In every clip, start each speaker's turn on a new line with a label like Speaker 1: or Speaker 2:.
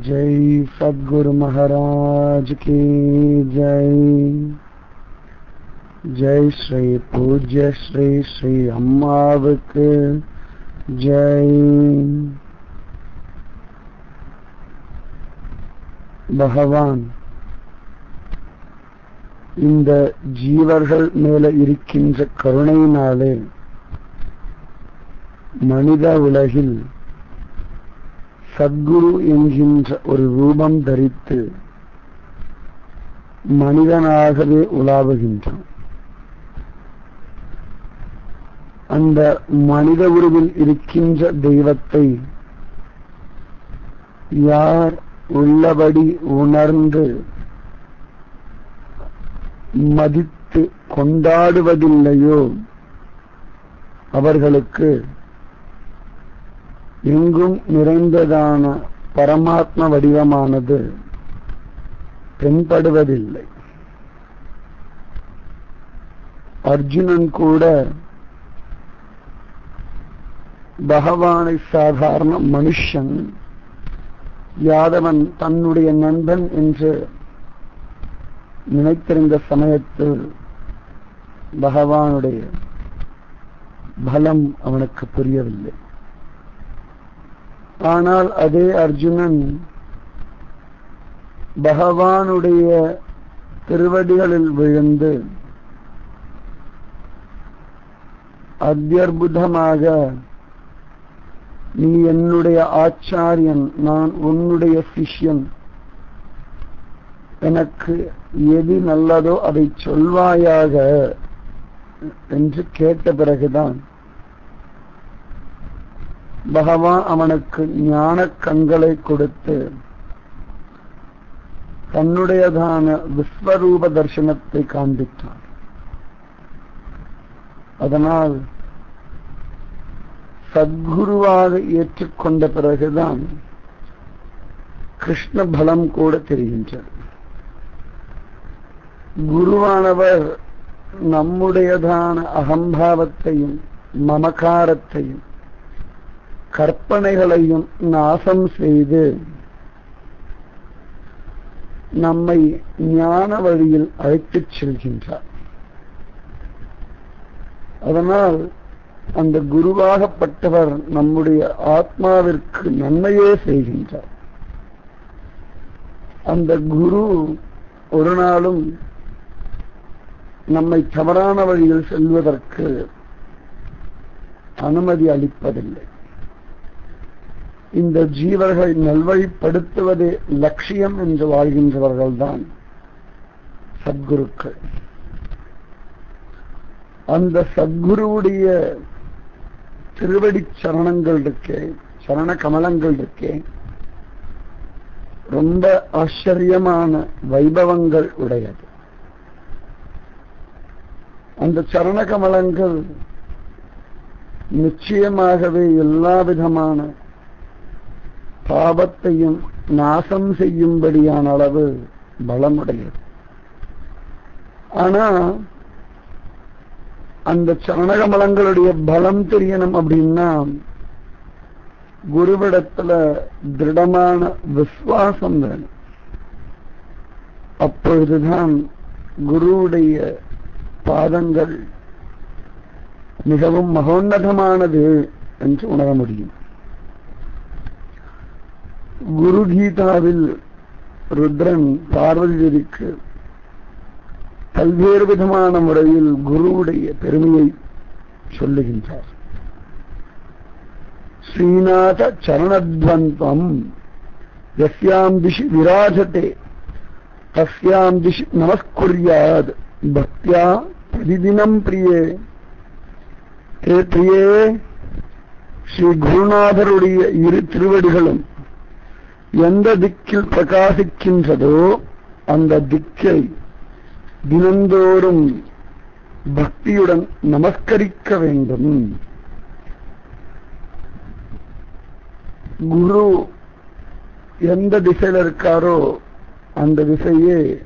Speaker 1: जय सदगुरु महाराज की जय जय श्री पूज्य श्री श्री அம்மாவுக்கு ஜெய் பகவான் இந்த ஜீவர்கள் மேல இருக்கின்ற கருணையினாலே மனித உலகில் சத்குரு என்கின்ற ஒரு ரூபம் தரித்து மனிதனாகவே உலாவுகின்றான். அந்த மனித உருவில் இருக்கின்ற தெய்வத்தை யார் உள்ளபடி உணர்ந்து மதித்து கொண்டாடுவதில்லையோ அவர்களுக்கு எங்கும் நிறைந்ததான பரமாத்ம வடிவமானது தென்படுவதில்லை. அர்ஜுனன் கூட பகவானை சாதாரண மனுஷன் யாதவன் தன்னுடைய நண்பன் என்று நினைத்திருந்த சமயத்தில் பகவானுடைய பலம் அவனுக்கு புரியவில்லை. ஆனால் அதே அர்ஜுனன் பகவானுடைய திருவடிகளில் விழுந்து அத்தியற்புதமாக நீ என்னுடைய ஆச்சாரியன் நான் உன்னுடைய சிஷ்யன். எனக்கு எது நல்லதோ அதை சொல்வாயாக? என்று கேட்ட பிறகுதான் பகவான் அவனுக்கு ஞான கண்களை கொடுத்து தன்னுடையதான விஸ்வரூப தர்சனத்தை காண்பித்தார். அதனால் சத்குருவாக ஏற்றுக்கொண்ட பிறகுதான் கிருஷ்ண பலம் கூட தெரிகின்றது. குருவானவர் நம்முடையதான அகம்பாவத்தையும் மமகாரத்தையும் கற்பனைகளையும் நாசம் செய்து நம்மை ஞான வழியில் அழைத்துச் செல்கின்றார். அதனால் அந்த குருவாகப்பட்டவர் நம்முடைய ஆத்மாவிற்கு நன்மையே செய்கின்றார். அந்த குரு ஒரு நாளும் நம்மை தவறான வழியில் செல்வதற்கு அனுமதி அளிப்பதில்லை. இந்த ஜீவர்களை நல்வழிப்படுத்துவதே லட்சியம் என்று வாழ்கின்றவர்கள்தான் சத்குருக்கள். அந்த சத்குருவுடைய திருவடி சரணங்கள் இருக்கே சரண கமலங்கள் இருக்கே ரொம்ப ஆச்சரியமான வைபவங்கள் உடையது. அந்த சரண கமலங்கள் நிச்சயமாகவே எல்லா விதமான பாபத்தையும் நாசம் செய்யும்படியான அளவு பலமுடையது. ஆனா அந்த சரணகமலங்களுடைய பலம் தெரியணும் அப்படின்னா குருவிடத்துல திருடமான விசுவாசம் வேணும். அப்பொழுதுதான் குருவுடைய பாதங்கள் மிகவும் மகோன்னதமானது என்று உணர முடியும். குரு கீதாவில் ருத்ரன் பார்வதி தேவிக்கு பல்வேறு விதமான முறையில் குருவுடைய பெருமையை சொல்லுகின்றார். ஸ்ரீநாத சரணத்வந்தம் எஸ்யாம் திஷி விராஜதே தஸ்யாம் திஷி நமஸ்குரியாத் பக்தியா பிரதிதினம் பிரியே. ஏ பிரியே ஸ்ரீ குருநாதருடைய இரு திருவடிகளும் எந்த திக்கில் பிரகாசிக்கின்றதோ அந்த திக்கை தினந்தோறும் பக்தியுடன் நமஸ்கரிக்க வேண்டும். குரு எந்த திசையில இருக்காரோ அந்த திசையே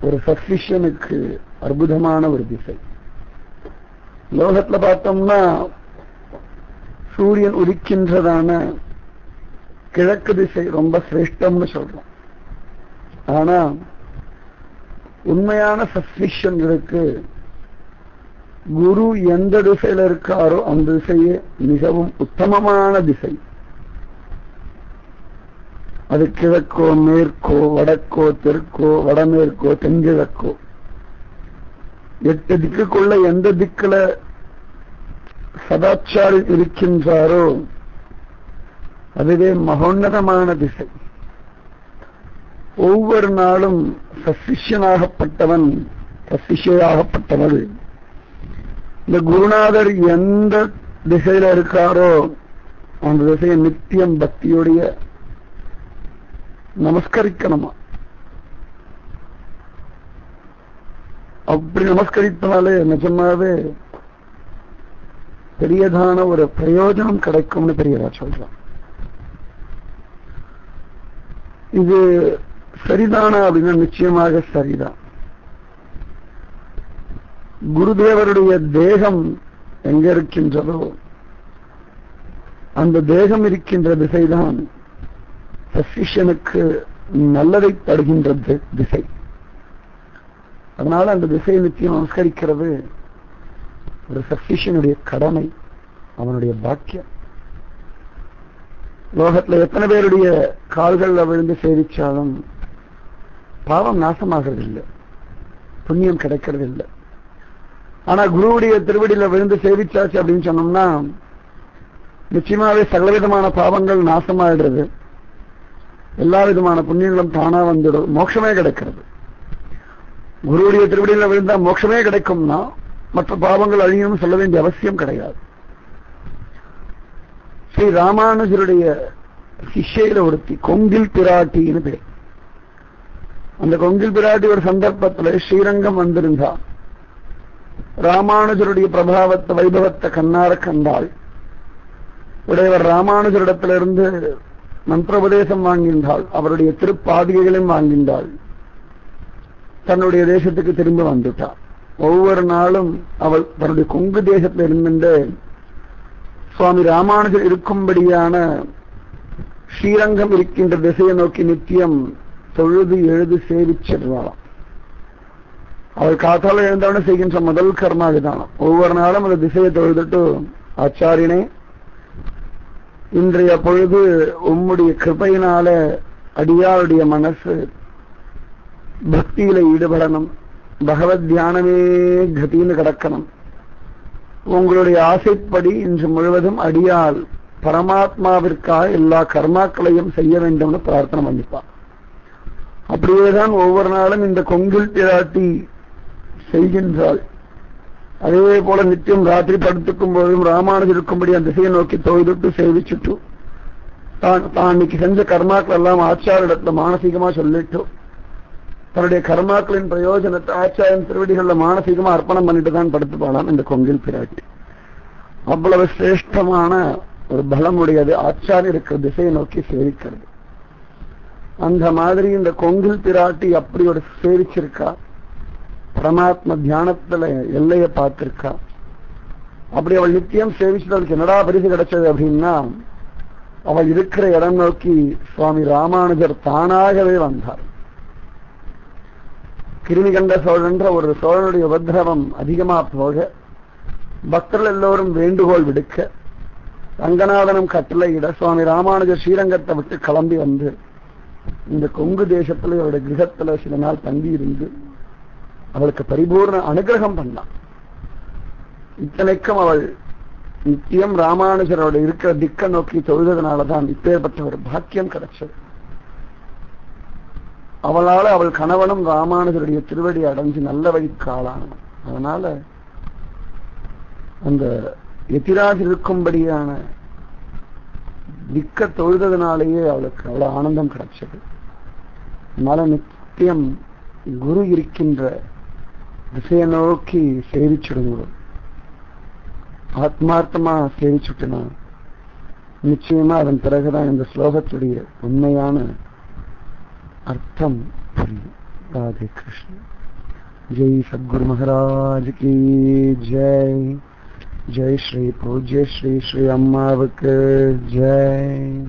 Speaker 1: ஒரு சஃபிஷனுக்கு அற்புதமான ஒரு திசை. லோகத்துல பார்த்தோம்னா சூரியன் உதிக்கின்றதான கிழக்கு திசை ரொம்ப சிரேஷ்டம்னு சொல்றோம். ஆனா உண்மையான சஸ்பிஷன்களுக்கு குரு எந்த திசையில இருக்காரோ அந்த திசையே மிகவும் உத்தமமான திசை. அது கிழக்கோ மேற்கோ வடக்கோ தெற்கோ வடமேற்கோ தென்கிழக்கோ. எட்டு திக்குக்குள்ள எந்த திக்குல சதாச்சாரி இருக்கின்றாரோ அதுவே மகோன்னதமான திசை. ஒவ்வொரு நாளும் சசிஷ்யனாகப்பட்டவன் சசிஷையாகப்பட்டவள் இந்த குருநாதர் எந்த திசையில இருக்காரோ அந்த திசையை நித்தியம் பக்தியுடைய நமஸ்கரிக்கணுமா? அப்படி நமஸ்கரித்தனாலே நிஜமாவே பெரியதான ஒரு பிரயோஜனம் கிடைக்கும்னு பெரியதா சொல்றான் இது சரிதானா அப்படின்னா நிச்சயமாக சரிதான் குருதேவருடைய தேகம் எங்க இருக்கின்றதோ அந்த தேகம் இருக்கின்ற திசைதான் சசிஷனுக்கு நல்லதை தருகின்ற திசை. அதனால அந்த திசையை நிச்சயம் நமஸ்கரிக்கிறது. ஒரு சசிஷனுடைய கடமை அவனுடைய பாக்கியம். லோகத்துல எத்தனை பேருடைய கால்கள்ல விழுந்து சேவிச்சாலும் பாவம் நாசமாகிறது இல்லை புண்ணியம் கிடைக்கிறது இல்லை ஆனா குருவுடைய திருவடியில விழுந்து சேவிச்சாச்சு அப்படின்னு சொன்னோம்னா நிச்சயமாவே சகலவிதமான பாவங்கள் நாசமாயிடுறது. எல்லா விதமான புண்ணியங்களும் தானா வந்துடும் மோட்சமே கிடைக்கிறது. குருவுடைய திருவடியில விழுந்தா மோட்சமே கிடைக்கும்னா மற்ற பாவங்கள் அழியும் சொல்ல வேண்டிய அவசியம் கிடையாது. ஸ்ரீ ராமானுஜருடைய சிஷ்யில ஒருத்தி கொங்கில் பிராட்டின்னு பேர். அந்த கொங்கில் பிராட்டி ஒரு சந்தர்ப்பத்துல ஸ்ரீரங்கம் வந்திருந்தா. ராமானுஜருடைய பிரபாவத்தை வைபவத்தை கண்ணார கண்டாள். உடையவர் ராமானுஜரிடத்திலிருந்து மந்திர உபதேசம் வாங்கின்றாள் அவருடைய திருப்பாதிகைகளையும் வாங்கின்றாள் தன்னுடைய தேசத்துக்கு திரும்ப வந்துட்டாள் ஒவ்வொரு நாளும் அவள் தன்னுடைய கொங்கு தேசத்தில் இருந்துட்டு சுவாமி ராமானுஜர் இருக்கும்படியான ஸ்ரீரங்கம் இருக்கின்ற திசையை நோக்கி நித்தியம் தொழுது எழுது சேவிச்சிருவாளாம் அவள் காத்தால எழுந்தவுடனே செய்கின்ற முதல் கர்மா இதுதான் ஒவ்வொரு நாளும் அந்த திசையை தொழுதுட்டு ஆச்சாரியனே இன்றைய பொழுது உம்முடைய கிருப்பையினால அடியாருடைய மனசு பக்தியில ஈடுபடணும் பகவத் தியானமே கத்தின்னு கிடக்கணும். உங்களுடைய ஆசைப்படி இன்று முழுவதும் அடியால் பரமாத்மாவிற்காக எல்லா கர்மாக்களையும் செய்ய வேண்டும்னு பிரார்த்தனை பண்ணிப்பார் அப்படியேதான் ஒவ்வொரு நாளும் இந்த கொங்கில் பிராட்டி செய்கின்றாள். அதே போல நித்தியம் ராத்திரி படுத்துக்கும் போதும் ராமானுஜர் இருக்கும்படி அந்த திசையை நோக்கி தொழுதுட்டு சேவிச்சுட்டு தான் தான் இன்னைக்கு செஞ்ச கர்மாக்கள் எல்லாம் ஆச்சாரிடத்துல மானசீகமா சொல்லிட்டோம் தன்னுடைய கர்மாக்களின் பிரயோஜனத்தை ஆச்சாரியன் திருவடிகள்ல மானசீகமா அர்ப்பணம் பண்ணிட்டு தான் படுத்துப்பாளாம் இந்த கொங்கில் பிராட்டி. அவ்வளவு சிரேஷ்டமான ஒரு பலம் உடையது இருக்கிற திசையை நோக்கி சேவிக்கிறது. அந்த மாதிரி இந்த கொங்கில் பிராட்டி அப்படி ஒரு சேவிச்சிருக்கா? பரமாத்ம தியானத்துல எல்லைய பார்த்திருக்கா? அப்படி அவள் நித்தியம் சேவிச்சதற்கு என்னடா பரிசு கிடைச்சது அப்படின்னா அவள் இருக்கிற இடம் நோக்கி சுவாமி ராமானுஜர் தானாகவே வந்தார். கிருமிகண்ட சோழன்ற ஒரு சோழனுடைய உபதிரவம் அதிகமா போக பக்தர்கள் எல்லோரும் வேண்டுகோள் விடுக்க ரங்கநாதனம் கட்டளையிட சுவாமி ராமானுஜர் ஸ்ரீரங்கத்தை விட்டு கிளம்பி வந்து இந்த கொங்கு தேசத்துல அவருடைய கிரகத்துல சில நாள் தங்கி இருந்து அவளுக்கு பரிபூர்ண அனுகிரகம் பண்ணான். இத்தனைக்கும் அவள் நித்தியம் ராமானுஜரோட இருக்கிற திக்க நோக்கி தொழுதனாலதான் இப்பேற்பட்ட ஒரு பாக்கியம் கிடைச்சது. அவளால அவள் கணவனும் ராமானுஜருடைய திருவடி அடைஞ்சு நல்ல வழிக்கு ஆளானான் அதனால அந்த எதிராக இருக்கும்படியான திக்க தொழுதனாலேயே அவளுக்கு அவ்வளவு ஆனந்தம் கிடைச்சது. மல நித்தியம் குரு இருக்கின்ற திசையை நோக்கி சேவிச்சுடுங்க. ஆத்மார்த்தமா சேவிச்சுட்டுனா நிச்சயமா அதன் பிறகுதான் இந்த ஸ்லோகத்துடைய உண்மையான अर्थम फ्री राधे कृष्ण। जय सदगुरु महाराज की जय। जय श्री पूज्य श्री श्री अम्मा के जय।